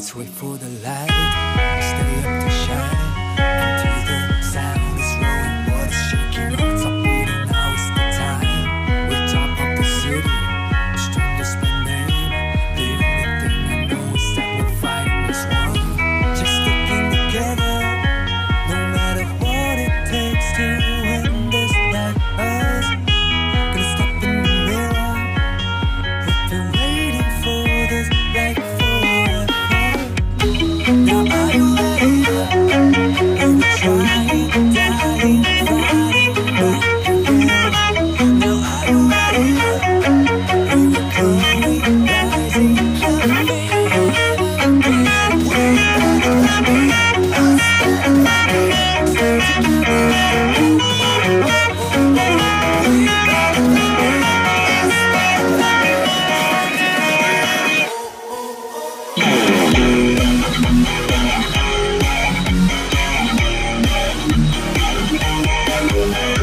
Let's wait for the light, Yeah.